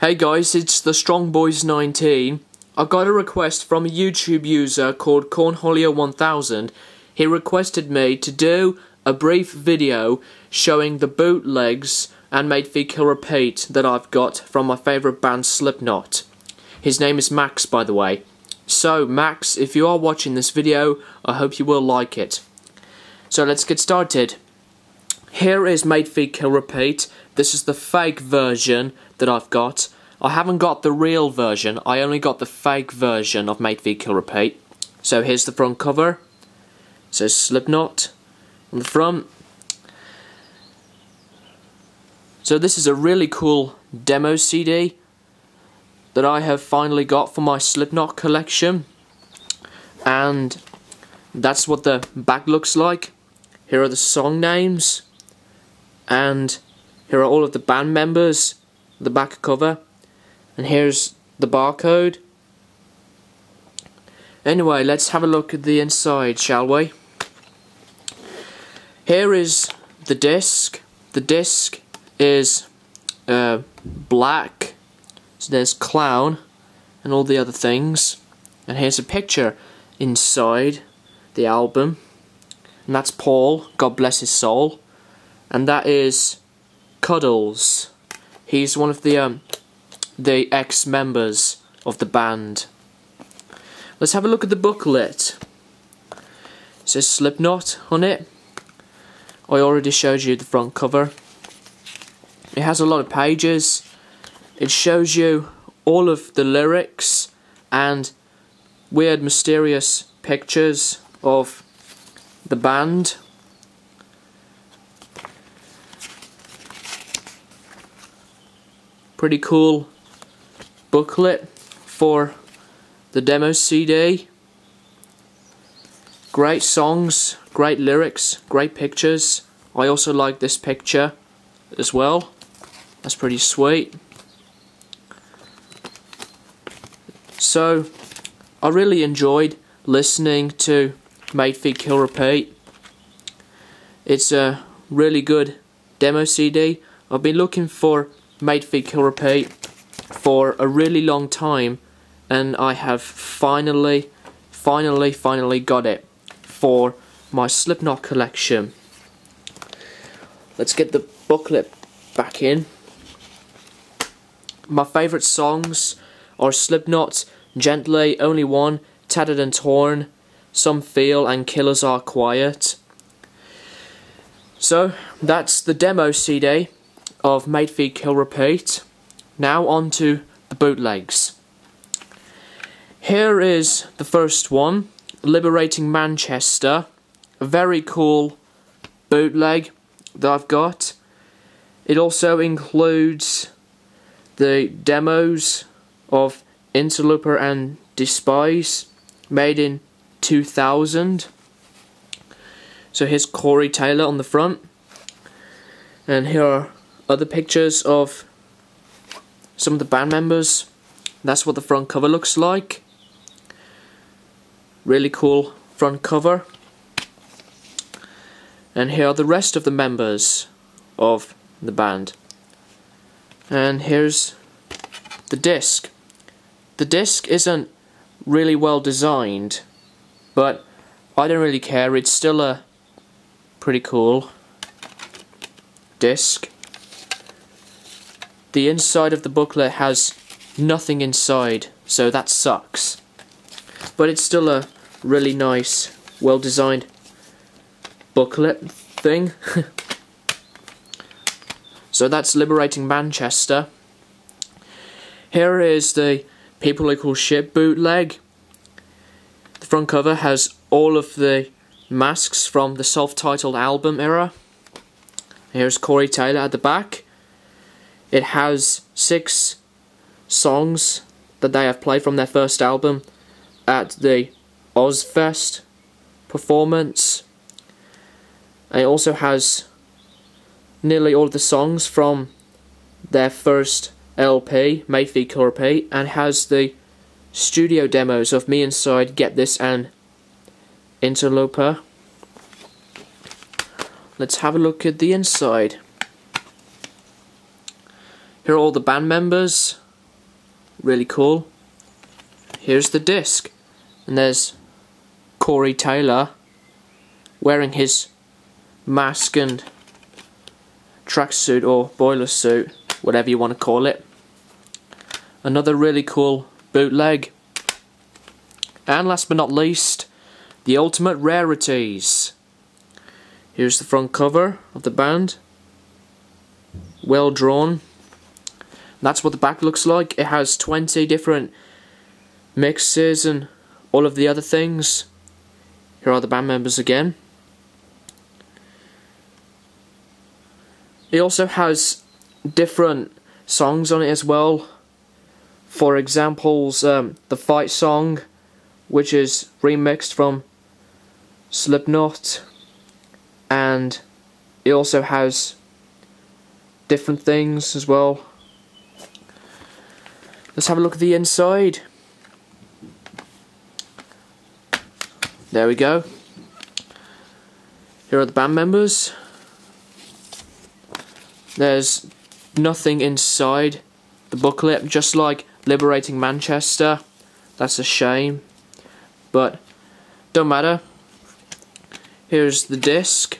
Hey guys, it's the Strong Boyz 19. I got a request from a YouTube user called Cornholio1000. He requested me to do a brief video showing the bootlegs and Made Kill Repeat that I've got from my favourite band Slipknot. His name is Max, by the way. So, Max, if you are watching this video, I hope you will like it. So let's get started. Here is Mate Feed Kill Repeat. This is the fake version that I've got. I haven't got the real version, I only got the fake version of Mate Feed Kill Repeat. So here's the front cover. It says Slipknot on the front. So this is a really cool demo CD that I have finally got for my Slipknot collection. And that's what the back looks like. Here are the song names. And here are all of the band members, the back cover. And here's the barcode. Anyway, let's have a look at the inside, shall we? Here is the disc. The disc is uh, black. So there's clown and all the other things. And here's a picture inside the album. And that's Paul, God bless his soul and that is Cuddles. He's one of the um, the ex-members of the band. Let's have a look at the booklet. It says Slipknot on it. I already showed you the front cover. It has a lot of pages. It shows you all of the lyrics and weird mysterious pictures of the band. Pretty cool booklet for the demo CD. Great songs, great lyrics, great pictures. I also like this picture as well. That's pretty sweet. So, I really enjoyed listening to Mate Feed Kill Repeat. It's a really good demo CD. I've been looking for Mate Feed Kill Repeat for a really long time and I have finally, finally, finally got it for my Slipknot collection. Let's get the booklet back in. My favourite songs are Slipknot, Gently, Only One, Tattered and Torn, Sum Feel and Killers Are Quiet. So, that's the demo CD of Mate Feed Kill Repeat. Now on to the bootlegs. Here is the first one, Liberating Manchester. A very cool bootleg that I've got. It also includes the demos of Interloper and Despise, made in 2000. So here's Corey Taylor on the front. And here are other pictures of some of the band members. That's what the front cover looks like. Really cool front cover. And here are the rest of the members of the band. And here's the disc. The disc isn't really well designed, but I don't really care. It's still a pretty cool disc. The inside of the booklet has nothing inside, so that sucks. But it's still a really nice, well-designed booklet thing. so that's Liberating Manchester. Here is the People Equal Shit bootleg. The front cover has all of the masks from the self-titled album era. Here's Corey Taylor at the back. It has six songs that they have played from their first album at the Ozzfest performance. it also has nearly all the songs from their first LP, Kill Repeat, and has the studio demos of Me Inside, Get This, and Interloper. Let's have a look at the inside. Here are all the band members really cool. Here's the disc, and there's Corey Taylor wearing his mask and tracksuit or boiler suit, whatever you want to call it. Another really cool bootleg. And last but not least, the Ultimate Rarities. Here's the front cover of the band. Well drawn. That's what the back looks like. It has 20 different mixes and all of the other things. Here are the band members again. It also has different songs on it as well. For examples, um, the fight song, which is remixed from Slipknot, and it also has different things as well. Let's have a look at the inside. There we go. Here are the band members. There's nothing inside the booklet, just like Liberating Manchester. That's a shame. But, don't matter. Here's the disc.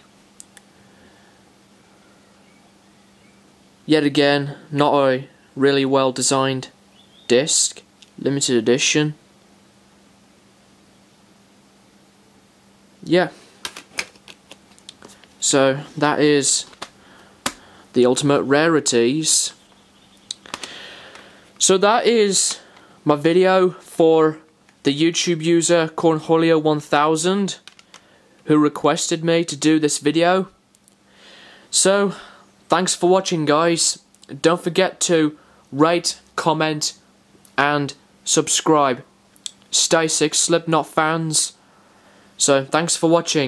Yet again, not a really well designed disc. Limited edition. Yeah. So, that is the ultimate rarities. So that is my video for the YouTube user Cornholio1000 who requested me to do this video. So, thanks for watching guys. Don't forget to rate, comment, and subscribe. Stay sick, Slipknot fans. So, thanks for watching.